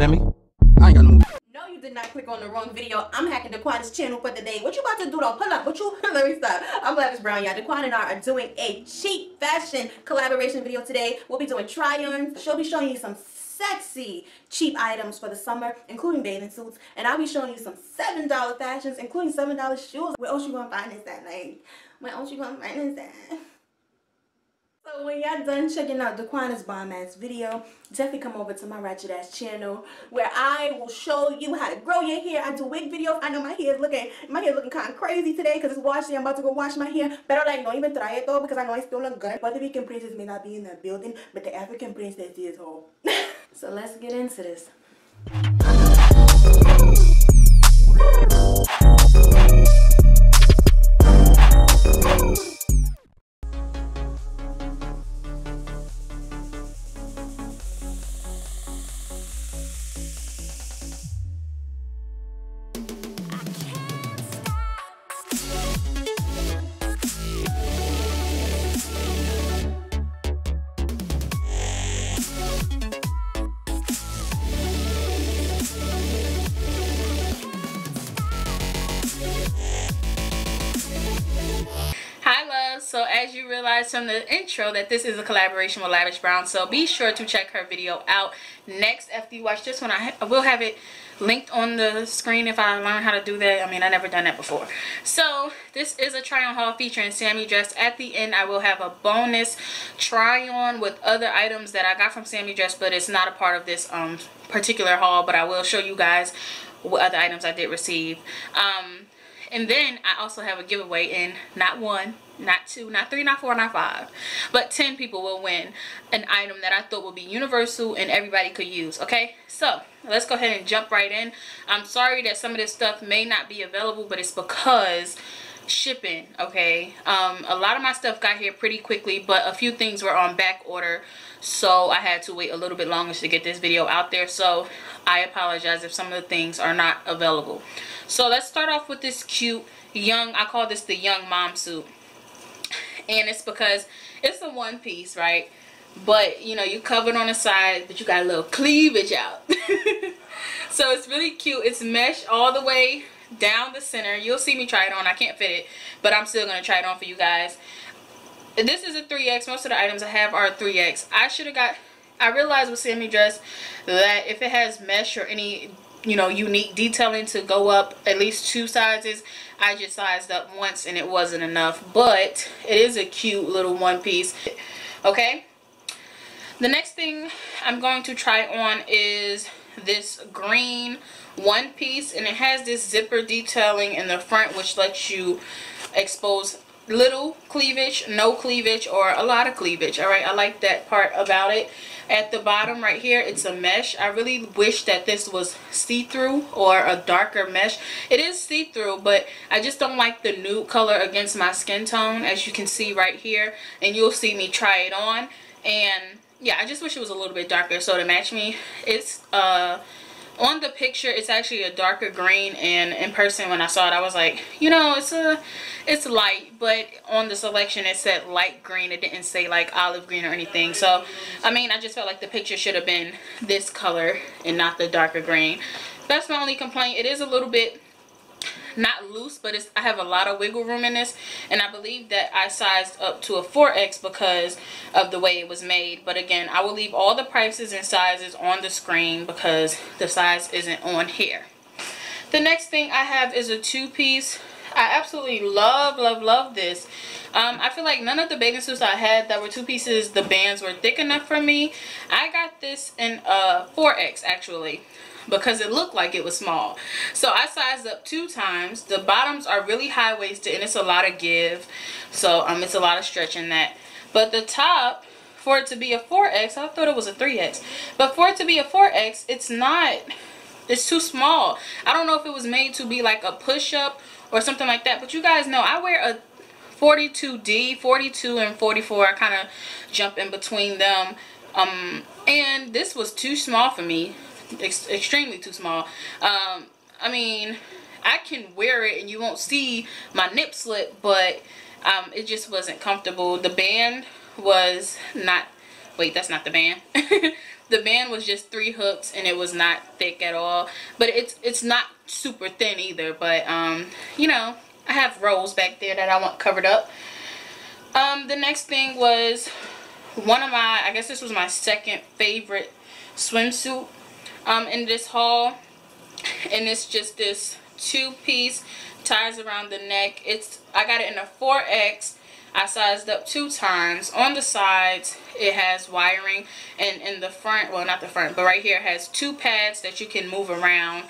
understand me? I ain't got no movie. No, you did not click on the wrong video. I'm hacking Daquana's channel for the day. What you about to do though? Pull up. What you? Let me stop. I'm Lavish Brown, y'all. Daquana and I are doing a cheap fashion collaboration video today. We'll be doing try-ons. She'll be showing you some sexy cheap items for the summer, including bathing suits. And I'll be showing you some $7 fashions, including $7 shoes. Where else you gonna find this at? Like, where else you gonna find this at? So when y'all done checking out Daquana's bomb ass video, definitely come over to my ratchet ass channel where I will show you how to grow your hair. I do wig videos. I know my hair is looking my hair looking kind of crazy today because it's washed. I'm about to go wash my hair. But like no even try it though because I know I still look good. Puerto Rican princess may not be in the building, but the African princess is whole. so let's get into this. As you realize from the intro that this is a collaboration with Lavish Brown so be sure to check her video out next. After you watch this one. I, I will have it linked on the screen if I learn how to do that. I mean I never done that before. So this is a try on haul featuring Sammy Dress. At the end I will have a bonus try on with other items that I got from Sammy Dress but it's not a part of this um particular haul but I will show you guys what other items I did receive. Um and then I also have a giveaway in not one not two, not three, not four, not five, but 10 people will win an item that I thought would be universal and everybody could use, okay? So, let's go ahead and jump right in. I'm sorry that some of this stuff may not be available, but it's because shipping, okay? Um, a lot of my stuff got here pretty quickly, but a few things were on back order, so I had to wait a little bit longer to get this video out there, so I apologize if some of the things are not available. So, let's start off with this cute young, I call this the young mom suit and it's because it's a one piece right but you know you covered on the side but you got a little cleavage out so it's really cute it's mesh all the way down the center. You'll see me try it on. I can't fit it but I'm still gonna try it on for you guys. This is a 3x most of the items I have are 3x I should have got I realized with Sammy dress that if it has mesh or any you know unique detailing to go up at least two sizes I just sized up once and it wasn't enough. But it is a cute little one piece. Okay? The next thing I'm going to try on is this green one piece and it has this zipper detailing in the front which lets you expose little cleavage no cleavage or a lot of cleavage all right? I like that part about it. At the bottom right here it's a mesh. I really wish that this was see-through or a darker mesh. It is see-through but I just don't like the nude color against my skin tone as you can see right here and you'll see me try it on. And yeah I just wish it was a little bit darker so to match me it's uh on the picture it's actually a darker green and in person when I saw it I was like you know it's a it's light but on the selection it said light green. It didn't say like olive green or anything. So I mean I just felt like the picture should have been this color and not the darker green. That's my only complaint. It is a little bit not loose but it's I have a lot of wiggle room in this. And I believe that I sized up to a 4x because of the way it was made. But again I will leave all the prices and sizes on the screen because the size isn't on here. The next thing I have is a two-piece. I absolutely love love love this. Um, I feel like none of the bathing suits I had that were two pieces the bands were thick enough for me. I got this in a 4x actually because it looked like it was small. So I sized up two times. The bottoms are really high-waisted and it's a lot of give. So um, it's a lot of stretch in that. But the top, for it to be a 4X, I thought it was a 3X. But for it to be a 4X, it's not, it's too small. I don't know if it was made to be like a push-up or something like that. But you guys know I wear a 42D, 42 and 44. I kind of jump in between them. Um, and this was too small for me ex extremely too small. Um, I mean, I can wear it and you won't see my nip slip, but um, it just wasn't comfortable. The band was not, wait, that's not the band. the band was just three hooks and it was not thick at all but it's it's not super thin either but um you know I have rolls back there that I want covered up um the next thing was one of my I guess this was my second favorite swimsuit um in this haul and it's just this two piece ties around the neck it's I got it in a 4x I sized up two times. On the sides, it has wiring. And in the front, well, not the front, but right here, has two pads that you can move around.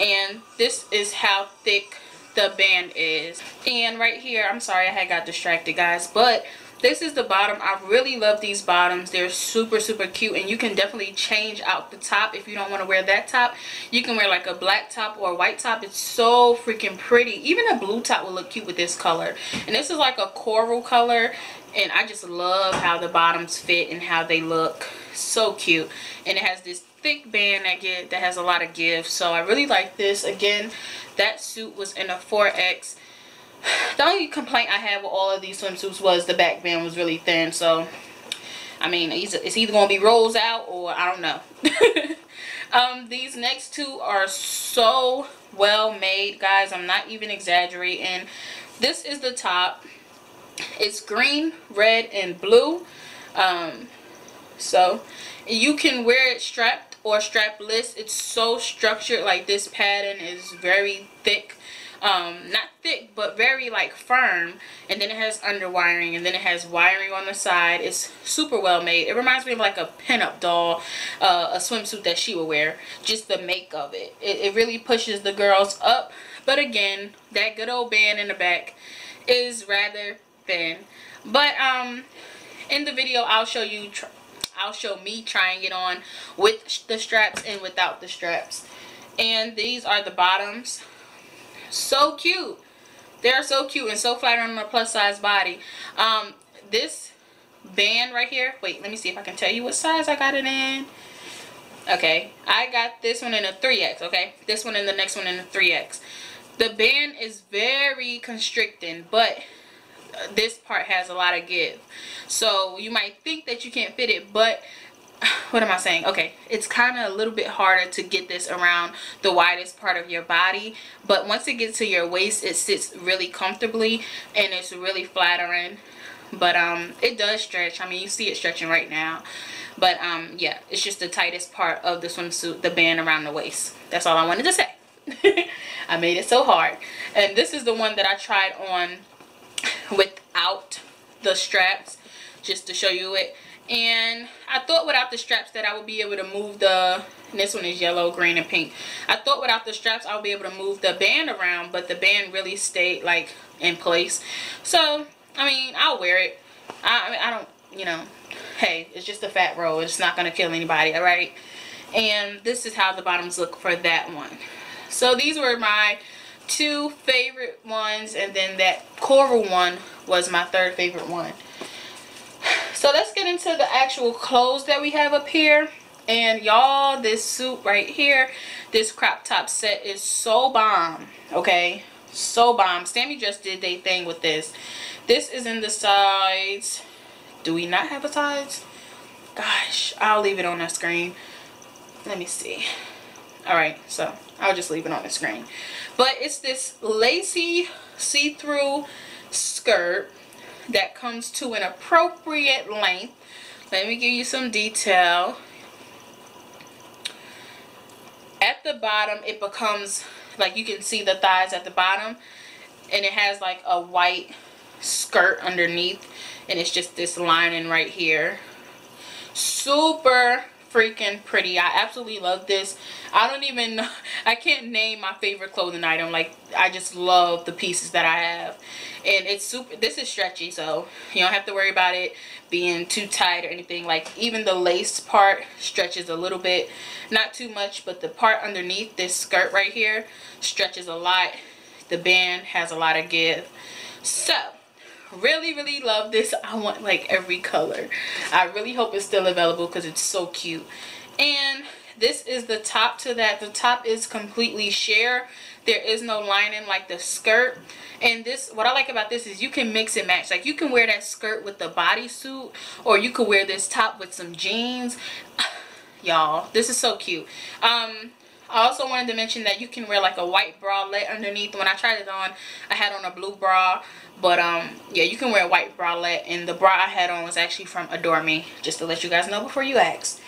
And this is how thick the band is. And right here, I'm sorry I had got distracted, guys. But this is the bottom. I really love these bottoms. They're super super cute and you can definitely change out the top if you don't want to wear that top. You can wear like a black top or a white top. It's so freaking pretty. Even a blue top will look cute with this color. And this is like a coral color and i just love how the bottoms fit and how they look. So cute. And it has this thick band that get that has a lot of give so i really like this. Again that suit was in a 4x the only complaint I had with all of these swimsuits was the back band was really thin. So, I mean, it's either going to be rolls out or I don't know. um, these next two are so well made, guys. I'm not even exaggerating. This is the top. It's green, red, and blue. Um, so, you can wear it strapped or strapless. It's so structured. Like, this pattern is very thick um not thick but very like firm and then it has underwiring and then it has wiring on the side. It's super well made. It reminds me of like a pinup doll uh, a swimsuit that she would wear. Just the make of it. it it really pushes the girls up. But again that good old band in the back is rather thin. But um in the video I'll show you I'll show me trying it on with the straps and without the straps. And these are the bottoms so cute. They're so cute and so flattering on a plus size body. Um this band right here wait let me see if i can tell you what size i got it in. Okay i got this one in a 3x okay? This one and the next one in a 3x the band is very constricting but this part has a lot of give. So you might think that you can't fit it but what am I saying? Okay, it's kind of a little bit harder to get this around the widest part of your body. But once it gets to your waist, it sits really comfortably and it's really flattering. But um, it does stretch. I mean, you see it stretching right now. But um, yeah, it's just the tightest part of the swimsuit, the band around the waist. That's all I wanted to say. I made it so hard. And this is the one that I tried on without the straps just to show you it and I thought without the straps that I would be able to move the this one is yellow green and pink. I thought without the straps I would be able to move the band around but the band really stayed like in place. So I mean I'll wear it. I, I, mean, I don't you know hey it's just a fat roll. It's not gonna kill anybody all right? And this is how the bottoms look for that one. So these were my two favorite ones and then that coral one was my third favorite one so let's get into the actual clothes that we have up here. And y'all this suit right here this crop top set is so bomb okay? So bomb. Sammy just did their thing with this. This is in the size do we not have a size gosh I'll leave it on the screen. Let me see. All right so I'll just leave it on the screen. But it's this lacy see-through skirt that comes to an appropriate length. Let me give you some detail. At the bottom, it becomes, like you can see the thighs at the bottom. And it has like a white skirt underneath. And it's just this lining right here. Super freaking pretty. I absolutely love this. I don't even, know I can't name my favorite clothing item. Like, I just love the pieces that I have. And it's super, this is stretchy, so you don't have to worry about it being too tight or anything. Like, even the lace part stretches a little bit. Not too much, but the part underneath this skirt right here stretches a lot. The band has a lot of give. So, really really love this. I want like every color. I really hope it's still available because it's so cute. And this is the top to that. The top is completely sheer. There is no lining like the skirt. And this what i like about this is you can mix and match. Like you can wear that skirt with the bodysuit or you could wear this top with some jeans. Y'all. This is so cute. Um, I also wanted to mention that you can wear like a white bralette underneath. When I tried it on, I had on a blue bra. But um, yeah, you can wear a white bralette. And the bra I had on was actually from Adore Me. Just to let you guys know before you ask.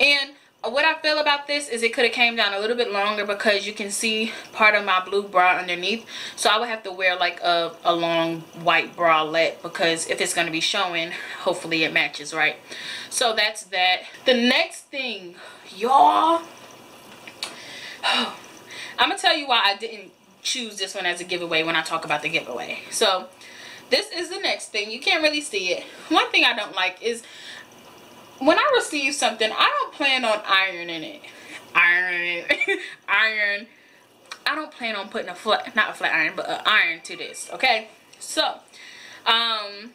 And what I feel about this is it could have came down a little bit longer because you can see part of my blue bra underneath. So I would have to wear like a, a long white bralette because if it's going to be showing, hopefully it matches right. So that's that. The next thing, y'all I'm gonna tell you why I didn't choose this one as a giveaway when I talk about the giveaway. So this is the next thing. You can't really see it. One thing I don't like is when I receive something, I don't plan on ironing it. Iron iron. I don't plan on putting a flat, not a flat iron, but an iron to this, okay? So, um,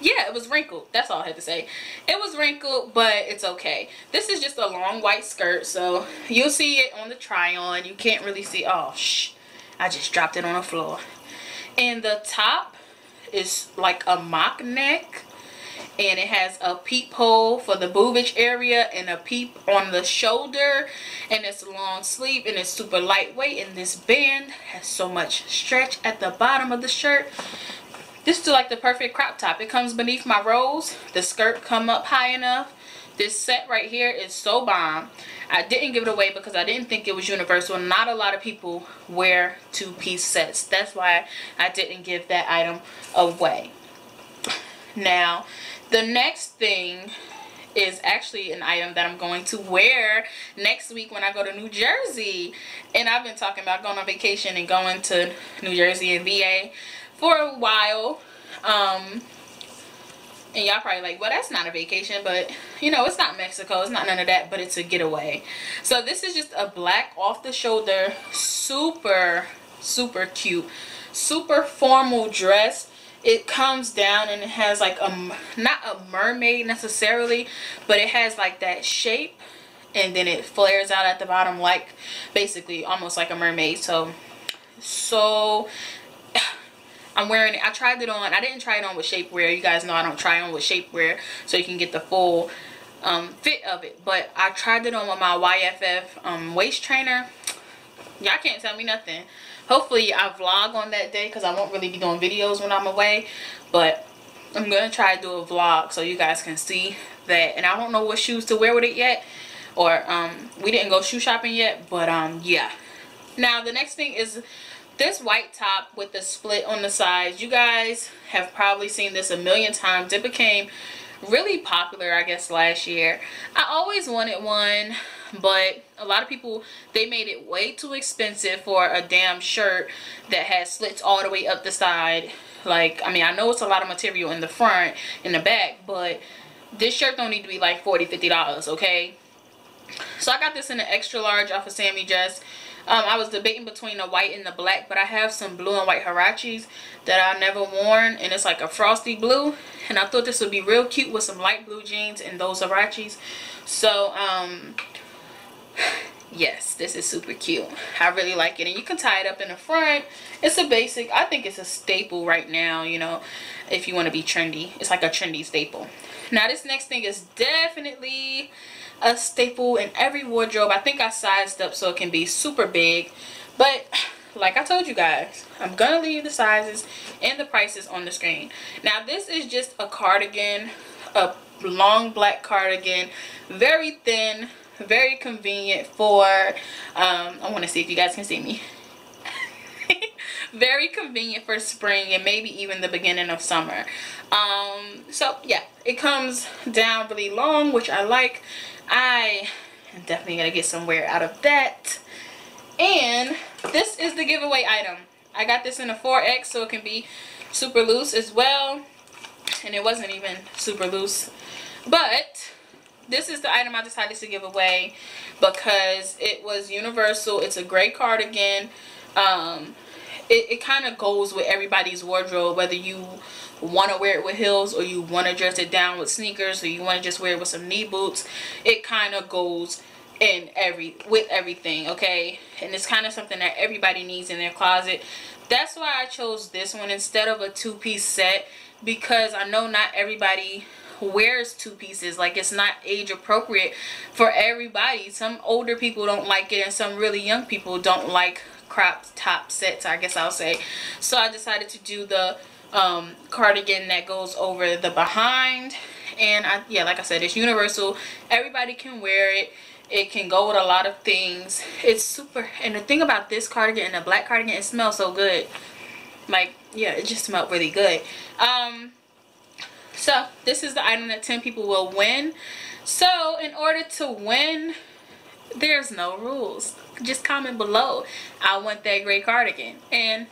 yeah, it was wrinkled. That's all I had to say. It was wrinkled, but it's okay. This is just a long white skirt, so you'll see it on the try on. You can't really see. Oh, shh. I just dropped it on the floor. And the top is like a mock neck. And it has a peephole for the boobage area and a peep on the shoulder. And it's long sleeve and it's super lightweight. And this band has so much stretch at the bottom of the shirt this is like the perfect crop top. It comes beneath my rolls. The skirt come up high enough. This set right here is so bomb. I didn't give it away because I didn't think it was universal. Not a lot of people wear two-piece sets. That's why I didn't give that item away. Now, the next thing is actually an item that I'm going to wear next week when I go to New Jersey. And I've been talking about going on vacation and going to New Jersey and VA for a while. Um, and y'all probably like, well, that's not a vacation, but you know, it's not Mexico. It's not none of that, but it's a getaway. So this is just a black off the shoulder, super, super cute, super formal dress. It comes down and it has like a, not a mermaid necessarily, but it has like that shape and then it flares out at the bottom like basically almost like a mermaid. So, so I'm wearing it. I tried it on. I didn't try it on with shapewear. You guys know I don't try on with shapewear so you can get the full um, fit of it. But I tried it on with my YFF um, waist trainer. Y'all can't tell me nothing. Hopefully I vlog on that day because I won't really be doing videos when I'm away. But I'm going to try to do a vlog so you guys can see that. And I don't know what shoes to wear with it yet. Or um, we didn't go shoe shopping yet. But um, yeah. Now the next thing is this white top with the split on the sides you guys have probably seen this a million times. It became really popular I guess last year. I always wanted one but a lot of people they made it way too expensive for a damn shirt that has slits all the way up the side. Like I mean I know it's a lot of material in the front in the back but this shirt don't need to be like 40 50 dollars okay? So I got this in an extra large off of Sammy Dress um, I was debating between the white and the black, but I have some blue and white Huaraches that I never worn, and it's like a frosty blue. And I thought this would be real cute with some light blue jeans and those Huaraches. So, um, yes, this is super cute. I really like it. And you can tie it up in the front. It's a basic, I think it's a staple right now, you know, if you want to be trendy. It's like a trendy staple. Now, this next thing is definitely a staple in every wardrobe. I think I sized up so it can be super big. But like I told you guys, I'm going to leave the sizes and the prices on the screen. Now this is just a cardigan, a long black cardigan, very thin, very convenient for, um, I want to see if you guys can see me. very convenient for spring and maybe even the beginning of summer um so yeah it comes down really long which i like I am definitely to get some wear out of that. And this is the giveaway item. I got this in a 4X so it can be super loose as well. And it wasn't even super loose. But this is the item I decided to give away because it was universal. It's a gray cardigan. Um, it, it kind of goes with everybody's wardrobe whether you want to wear it with heels or you want to dress it down with sneakers or you want to just wear it with some knee boots it kind of goes in every with everything okay and it's kind of something that everybody needs in their closet that's why I chose this one instead of a two-piece set because I know not everybody wears two pieces. Like it's not age appropriate for everybody. Some older people don't like it and some really young people don't like crop top sets I guess I'll say. So I decided to do the um, cardigan that goes over the behind. And I, yeah like I said it's universal. Everybody can wear it. It can go with a lot of things. It's super and the thing about this cardigan and the black cardigan it smells so good. Like yeah it just smelled really good. Um so this is the item that 10 people will win so in order to win there's no rules just comment below i want that gray cardigan and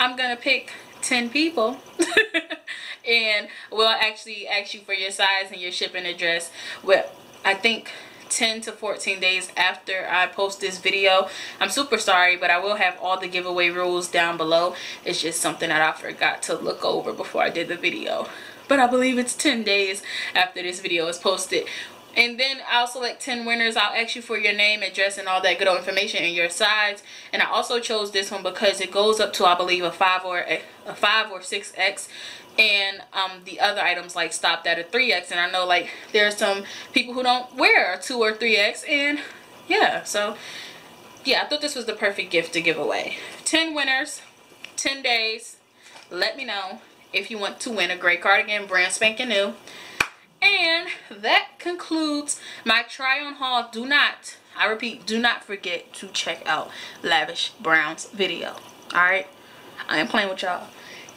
i'm gonna pick 10 people and we'll actually ask you for your size and your shipping address well i think 10 to 14 days after I post this video. I'm super sorry, but I will have all the giveaway rules down below. It's just something that I forgot to look over before I did the video. But I believe it's 10 days after this video is posted and then I'll select 10 winners. I'll ask you for your name, address, and all that good old information and your size. And I also chose this one because it goes up to, I believe, a 5 or a, a 5 or 6X. And um, the other items like stopped at a 3X. And I know like there are some people who don't wear a 2 or 3X. And yeah, so yeah, I thought this was the perfect gift to give away. 10 winners, 10 days. Let me know if you want to win a gray cardigan brand spanking new. And that concludes my try on haul. Do not, I repeat, do not forget to check out Lavish Brown's video. Alright? I am playing with y'all.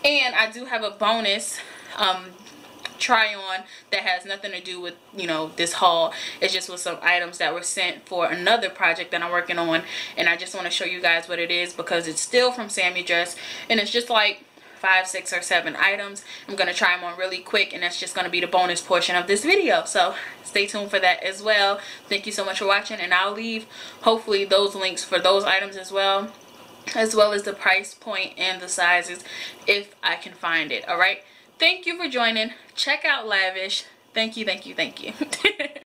And I do have a bonus um, try on that has nothing to do with you know this haul it's just with some items that were sent for another project that I'm working on and I just want to show you guys what it is because it's still from Sammy Dress and it's just like five, six, or seven items. I'm going to try them on really quick and that's just going to be the bonus portion of this video. So stay tuned for that as well. Thank you so much for watching and I'll leave hopefully those links for those items as well as well as the price point and the sizes if I can find it. Alright? Thank you for joining. Check out Lavish. Thank you, thank you, thank you.